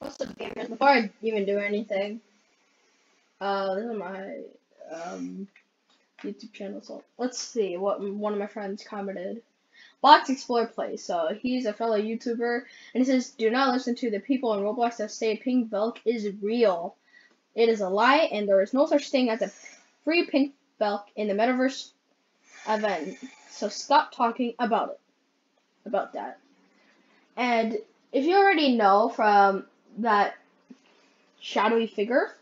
What's up, gamers? Before I even do anything, uh, this is my um YouTube channel. So let's see what one of my friends commented. Box Explorer plays. So he's a fellow YouTuber, and he says, "Do not listen to the people in Roblox that say Pink Valk is real. It is a lie, and there is no such thing as a free Pink Valk in the Metaverse event. So stop talking about it, about that." And if you already know from that shadowy figure,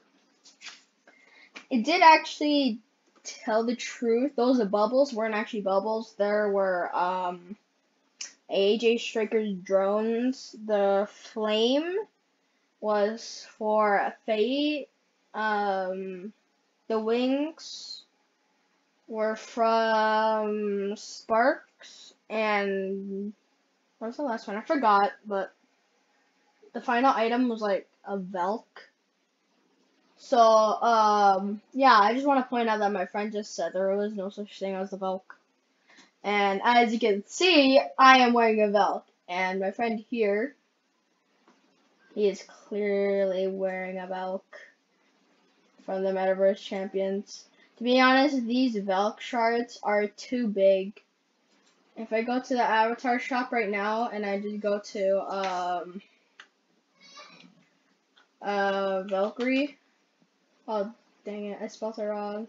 it did actually tell the truth. Those bubbles weren't actually bubbles. There were um, AJ Striker's drones. The flame was for Fate. Um, the wings were from Sparks and what was the last one? I forgot, but the final item was like a Valk. So, um, yeah, I just want to point out that my friend just said there was no such thing as a Valk. And as you can see, I am wearing a Valk. And my friend here, he is clearly wearing a Valk from the Metaverse Champions. To be honest, these Valk shards are too big. If I go to the avatar shop right now and I just go to, um, uh, Valkyrie. Oh, dang it, I spelled it wrong.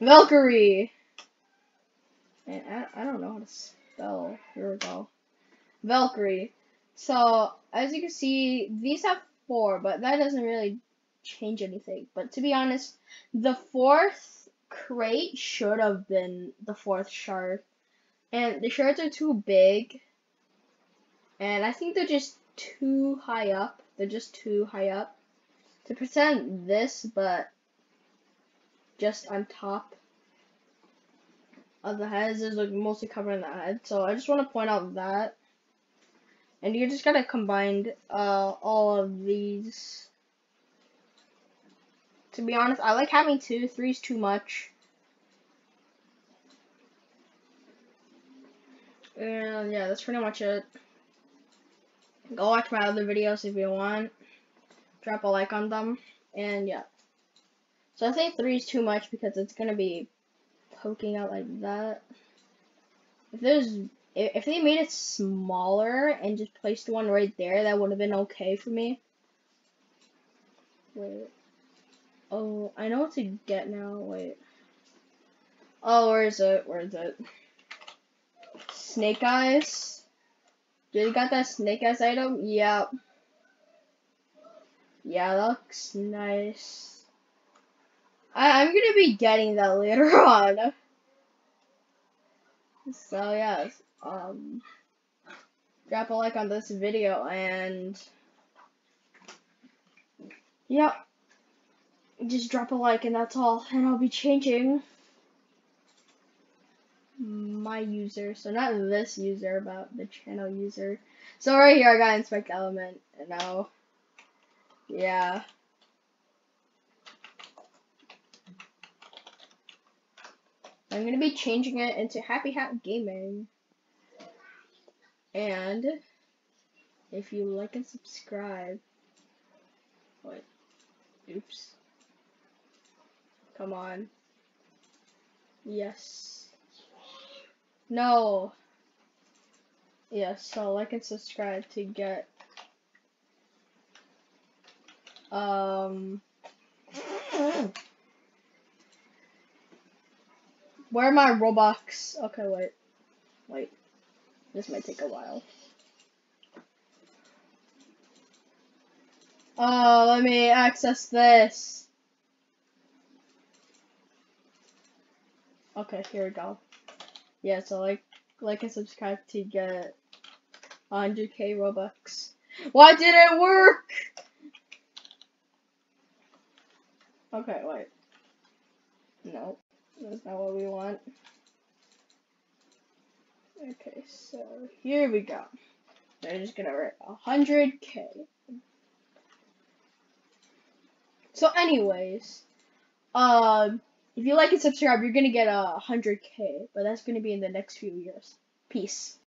Valkyrie! And I, I don't know how to spell. Here we go. Valkyrie. So, as you can see, these have four, but that doesn't really change anything. But to be honest, the fourth crate should have been the fourth shard. And the shards are too big. And I think they're just too high up. They're just too high up to present this, but just on top of the heads is like mostly covering the head. So I just want to point out that. And you're just gotta combine uh, all of these. To be honest, I like having two. Three's too much. And yeah, that's pretty much it. Go watch my other videos if you want. Drop a like on them. And yeah. So I think three is too much because it's gonna be poking out like that. If there's if they made it smaller and just placed one right there, that would have been okay for me. Wait. Oh, I know what to get now. Wait. Oh, where is it? Where is it? Snake Eyes. You got that snake eyes item? Yep. Yeah, looks nice. I I'm gonna be getting that later on. So yes, um, drop a like on this video and yep, just drop a like and that's all. And I'll be changing my user. So not this user, but the channel user. So right here I got inspect element and now yeah. I'm gonna be changing it into Happy Hat Gaming. And if you like and subscribe, what? Oops. Come on. Yes. No. Yeah, so like and subscribe to get um Where are my Robux? Okay, wait. Wait. This might take a while. Oh, let me access this. Okay, here we go yeah, so like, like and subscribe to get 100k Robux. Why did it work? Okay, wait. No, that's not what we want. Okay, so here we go. They're just gonna write 100k. So anyways, um, if you like and subscribe, you're gonna get a 100k, but that's gonna be in the next few years. Peace.